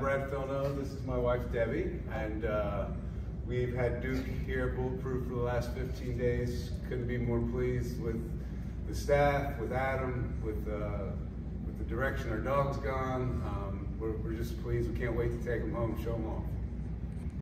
Brad Filno. This is my wife Debbie, and uh, we've had Duke here Bulletproof for the last 15 days. Couldn't be more pleased with the staff, with Adam, with uh, with the direction our dog's gone. Um, we're, we're just pleased. We can't wait to take him home, show him off.